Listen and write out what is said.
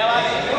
Olha lá. É